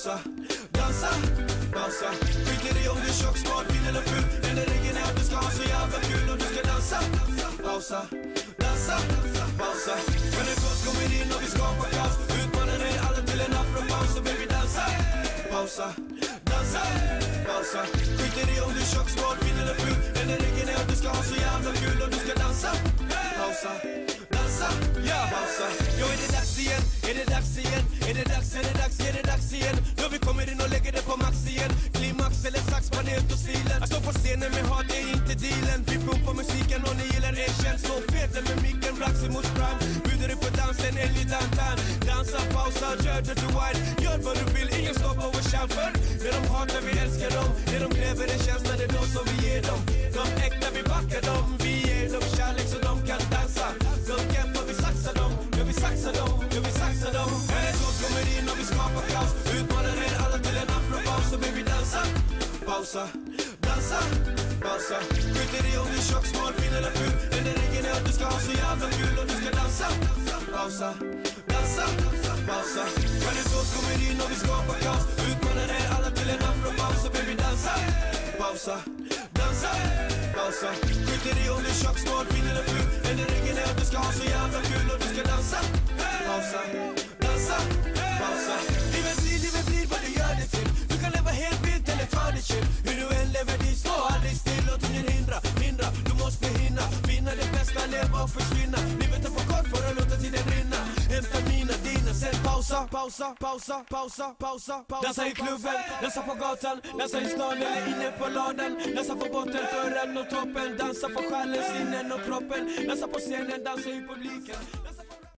pausa, dansa, pausa Skiter i om du är tjock, smart, fin eller ful. Enda regeln är att du ska ha så jävla kul. Och du ska dansa, pausa, dansa, pausa. När en kost kommer in och vi skapar kaos Utmanar er alla till en afropaus. Så baby dansa, pausa, dansa, pausa. Skiter i om du är tjock, smart, fin eller ful. Enda regeln är att du ska ha så jävla kul. Och du ska dansa, pausa, dansa, pausa. Jo är det dags igen, är det dags igen? Är det dags, är det dags, Att stå på scenen med hat är inte dealen. Vi pumpar musiken och ni gillar er Så fet. Med micken, Braxi mot Sprang Bjuder dig på dansen, Ellie Dantan. Dansa, pausa, kör dirty wine Gör vad du vill, ingen stoppar vår chans För det de hatar, vi älskar dem. Det de kräver är känsla, det är då som vi ger dem. De äkta, vi backar dem. Vi ger dem kärlek så de kan dansa. De kämpar, vi saxar dem. Ja, vi saxar dem, ja, vi saxar dem. Här sås kommer in och vi skapar kaos. Utmanar er alla till en afropaus Så baby dansa, pausa, dansa, pausa Skiter i om du är tjock, smal, fin eller ful Enda regeln är att du ska ha så jävla kul och du ska dansa, pausa, dansa, pausa Här är sås kommer in och vi skapar kaos. Utmanar er alla till en afropaus Så baby dansa, pausa, dansa, pausa Skiter i om du är tjock, smal, vinna Livet är för kort för att låta tiden rinna. Hämta mina, dina, sen pausa, pausa, pausa, pausa, pausa, pausa. Dansa i klubben, dansa på gatan, dansa i stan eller inne på ladan. Dansa för botten för att toppen, dansa för själen, sinnen och kroppen. Dansa på scenen, dansa i publiken.